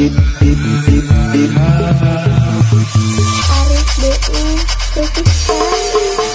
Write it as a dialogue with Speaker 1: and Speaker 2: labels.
Speaker 1: Arif BU